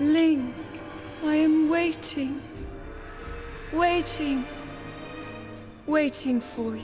Link, I am waiting. Waiting. Waiting for you.